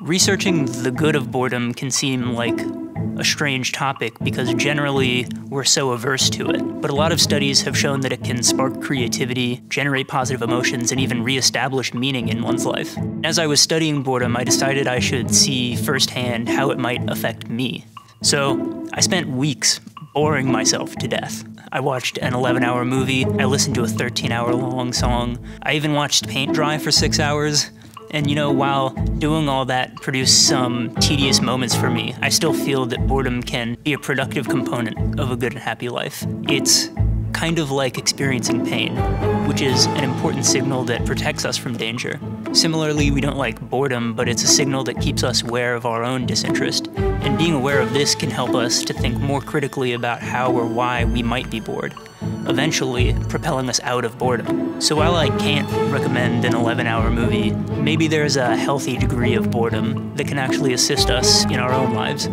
Researching the good of boredom can seem like a strange topic because generally we're so averse to it. But a lot of studies have shown that it can spark creativity, generate positive emotions, and even reestablish meaning in one's life. As I was studying boredom, I decided I should see firsthand how it might affect me. So I spent weeks boring myself to death. I watched an 11 hour movie, I listened to a 13 hour long song, I even watched paint dry for six hours. And you know, while doing all that produced some tedious moments for me, I still feel that boredom can be a productive component of a good and happy life. It's kind of like experiencing pain, which is an important signal that protects us from danger. Similarly, we don't like boredom, but it's a signal that keeps us aware of our own disinterest. And being aware of this can help us to think more critically about how or why we might be bored eventually propelling us out of boredom. So while I can't recommend an 11 hour movie, maybe there's a healthy degree of boredom that can actually assist us in our own lives.